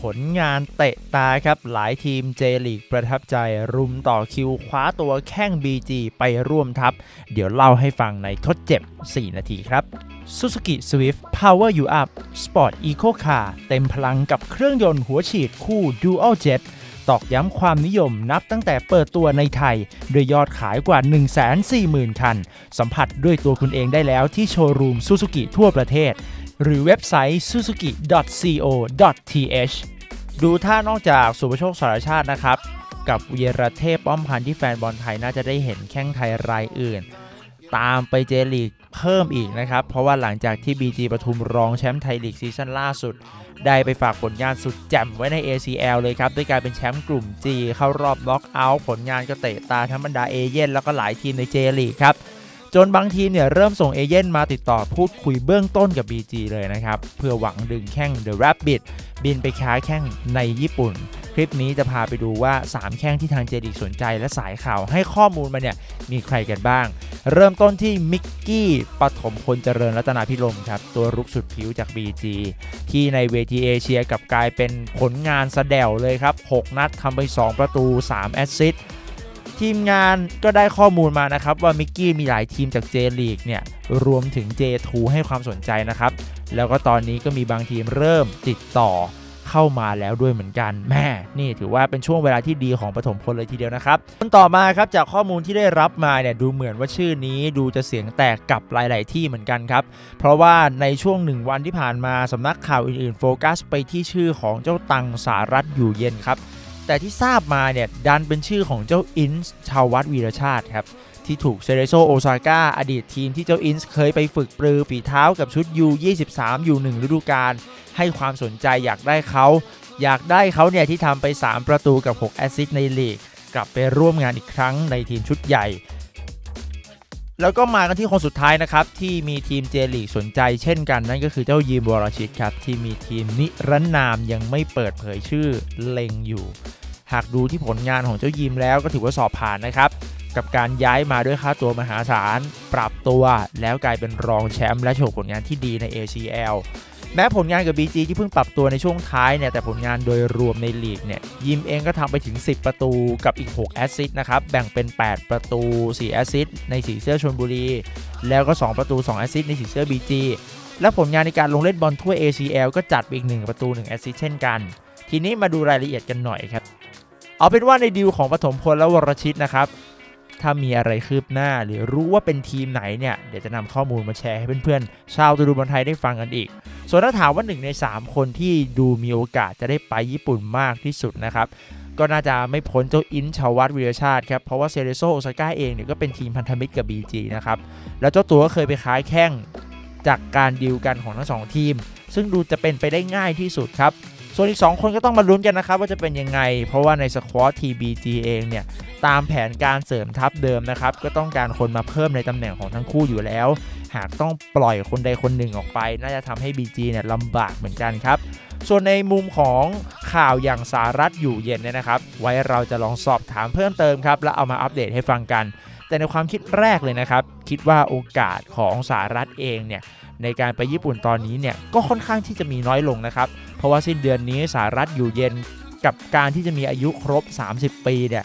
ผลงานเตะตาครับ หลายทีมเจลีกประทับใจรุมต่อคิวคว้าตัวแข้ง BG ไปร่วมทัพ เดี๋ยวเล่าให้ฟังในทดเจ็บ 4 นาทีครับ Suzuki Swift Power You Up Sport Eco Car เต็มพลังกับเครื่องยนต์หัวฉีดคู่ Dual Jet ตอกย้ำความนิยมนับตั้งแต่เปิดตัวในไทย โดยยอดขายกว่า 140,000 คัน สัมผัสด้วยตัวคุณเองได้แล้วที่โชว์รูม Suzuki ทั่วประเทศ หรือเว็บไซต์ suzuki.co.th ดูท่านอกจากสุภโชคสารชาตินะครับ กับเวียรเทพป้อมพันธ์ที่แฟนบอลไทยน่าจะได้เห็นแข้งไทยรายอื่น ตามไปเจลีกเพิ่มอีกนะครับ เพราะว่าหลังจากที่ BG ปทุมรองแชมป์ไทยลีกซีซั่นล่าสุด ได้ไปฝากผลงานสุดแจ่มไว้ใน ACL เลยครับ ด้วยการเป็นแชมป์กลุ่ม G เข้ารอบน็อกเอาท์ผลงานก็เตะตาทั้งบรรดาเอเย่นแล้วก็หลายทีมในเจลีกครับ จนบางทีเนี่ยเริ่มส่งเอเย่นมาติดต่อพูดคุยเบื้องต้นกับ BG เลยนะครับ เพื่อหวังดึงแข้ง The Rabbit บินไปค้าแข้งในญี่ปุ่น คลิปนี้จะพาไปดูว่า 3 แข้งที่ทางเจลีสนใจและสายข่าวให้ข้อมูลมาเนี่ยมีใครกันบ้าง เริ่มต้นที่มิกกี้ปฐมพลเจริญรัตนาพิรมครับ ตัวรุกสุดผิวจาก BG ที่ในเวทีเอเชียกับกลายเป็นผลงานสะแดวเลยครับ 6 นัดทำไป 2 ประตู 3 assist ทีมงานก็ได้ข้อมูลมานะครับว่ามิกกี้มีหลายทีมจากเจลีกเนี่ยรวมถึง J2 ให้ความสนใจนะครับ แล้วก็ตอนนี้ก็มีบางทีมเริ่มติดต่อเข้ามาแล้วด้วยเหมือนกันแม่นี่ถือว่าเป็นช่วงเวลาที่ดีของปฐมพลเลยทีเดียวนะครับคนต่อมาครับจากข้อมูลที่ได้รับมาเนี่ยดูเหมือนว่าชื่อนี้ดูจะเสียงแตกกับหลาย ๆ ที่เหมือนกันครับ เพราะว่าในช่วงหนึ่งวันที่ผ่านมาสำนักข่าวอื่น ๆ โฟกัสไปที่ชื่อของเจ้าตังสารัชอยู่เย็นครับ แต่ที่ทราบมาเนี่ยดันเป็นชื่อของเจ้าอินเชาว์วัฒน์ วีระชาติครับที่ถูกเซเรโซโอซาก้าอดีตทีมที่เจ้าอินส์เคยไปฝึกปรือฝีเท้ากับชุด U23 U1 ฤดูกาลให้ความสนใจอยากได้เขา อยากได้เขาเนี่ยที่ทำไป 3 ประตูกับ 6 assist ในลีก กลับไปร่วมงานอีกครั้งในทีมชุดใหญ่ แล้วก็มากันที่คนสุดท้ายนะครับ ที่มีทีม J League สนใจเช่นกัน นั่นก็คือเจ้ายิมวรชิตครับ ที่มีทีมนิรนามยังไม่เปิดเผยชื่อเล็งอยู่จากดูที่ผลงานของเจ้ายิมแล้วก็ถือว่าสอบผ่านนะครับ กับการย้ายมาด้วยค่าตัวมหาศาล ปรับตัว แล้วกลายเป็นรองแชมป์และโชว์ผลงานที่ดีใน ACL แม้ผลงานกับ BG ที่เพิ่งปรับตัวในช่วงท้ายเนี่ยแต่ผลงานโดยรวมในลีกเนี่ยยิมเองก็ทำไปถึง 10 ประตูกับอีก 6 assist นะครับ แบ่งเป็น 8 ประตู 4 assist ในสีเสื้อชลบุรี แล้วก็ 2 ประตู 2 assist ในสีเสื้อ BG และผลงานในการลงเล่นบอลถ้วย ACL ก็จัดไปอีก 1 ประตู 1 assist เช่นกัน ทีนี้มาดูรายละเอียดกันหน่อยครับ เอาเป็นว่าในดีลของปฐมพลและวรชิตนะครับ ถ้ามีอะไรคืบหน้าหรือรู้ว่าเป็นทีมไหนเนี่ย เดี๋ยวจะนำข้อมูลมาแชร์ให้เพื่อนๆ ชาวตูดูบอลไทยได้ฟังกันอีก ส่วนถ้าถามว่า 1 ใน 3 คนที่ดูมีโอกาสจะได้ไปญี่ปุ่นมากที่สุดนะครับก็น่าจะไม่พ้นเจ้าอินเชาว์วัฒน์ วีระชาติครับ เพราะว่าเซเรโซโอซาก้าเองเนี่ยก็เป็นทีมพันธมิตรกับ BG นะครับ แล้วเจ้าตัวก็เคยไปค้ายแข้งจากการดีลกันของทั้งสองทีม ซึ่งดูจะเป็นไปได้ง่ายที่สุดครับ ส่วนอีก 2 คนก็ต้องมาลุ้นกันนะครับ ว่าจะเป็นยังไง เพราะว่าในสควอต TBG เองเนี่ย ตามแผนการเสริมทัพเดิมนะครับ ก็ต้องการคนมาเพิ่มในตำแหน่งของทั้งคู่อยู่แล้ว หากต้องปล่อยคนใดคนหนึ่งออกไป น่าจะทำให้ BG เนี่ยลำบากเหมือนกันครับ ส่วนในมุมของข่าวอย่างสารัฐอยู่เย็นเนี่ยนะครับ ไว้เราจะลองสอบถามเพิ่มเติมครับ แล้วเอามาอัปเดตให้ฟังกัน แต่ในความคิดแรกเลยนะครับ คิดว่าโอกาสของสารัฐเองเนี่ย ในการไปญี่ปุ่นตอนนี้เนี่ยก็ค่อนข้างที่จะมีน้อยลงนะครับ เพราะว่าสิ้นเดือนนี้สารัฐอยู่เย็นกับการที่จะมีอายุครบ 30 ปีเนี่ย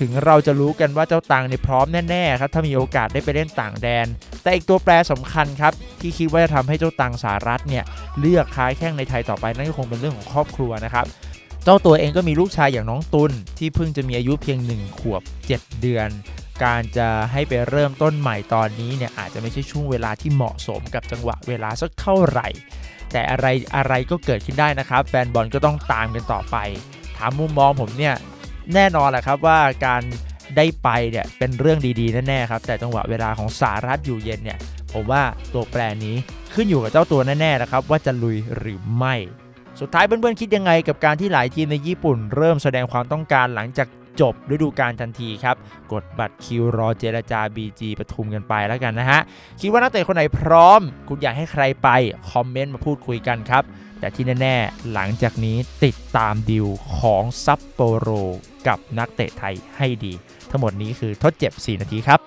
ถึงเราจะรู้กันว่าเจ้าตังเนี่ยพร้อมแน่ๆครับถ้ามีโอกาสได้ไปเล่นต่างแดน แต่อีกตัวแปรสำคัญครับที่คิดว่าจะทำให้เจ้าตังสารัฐเนี่ยเลือกค้าแข้งในไทยต่อไปนั่นก็คงเป็นเรื่องของครอบครัวนะครับเจ้าตัวเองก็มีลูกชายอย่างน้องตุลที่เพิ่งจะมีอายุเพียง 1 ขวบ 7 เดือน การจะให้ไปเริ่มต้นใหม่ตอนนี้เนี่ยอาจจะไม่ใช่ช่วงเวลาที่เหมาะสมกับจังหวะเวลาสักเท่าไหร่ แต่อะไรอะไรก็เกิดขึ้นได้นะครับ แฟนบอลก็ต้องตามกันต่อไป ถามมุมมองผมเนี่ยแน่นอนแหละครับว่าการได้ไปเนี่ยเป็นเรื่องดีๆแน่ๆครับ แต่จังหวะเวลาของสารัฐอยู่เย็นเนี่ยผมว่าตัวแปรนี้ขึ้นอยู่กับเจ้าตัวแน่ๆนะครับ ว่าจะลุยหรือไม่ สุดท้ายเพื่อนๆคิดยังไงกับการที่หลายทีมในญี่ปุ่น เริ่มแสดงความต้องการหลังจาก จบฤดูกาลทันทีครับ กดบัตรคิวรอเจรจา BG ปทุมกันไปแล้วกันนะฮะ คิดว่านักเตะคนไหนพร้อม คุณอยากให้ใครไป คอมเมนต์มาพูดคุยกันครับ แต่ที่แน่ ๆ หลังจากนี้ติดตามดิวของซัปโปโรกับนักเตะไทยให้ดี ทั้งหมดนี้คือทดเจ็บ 4 นาทีครับ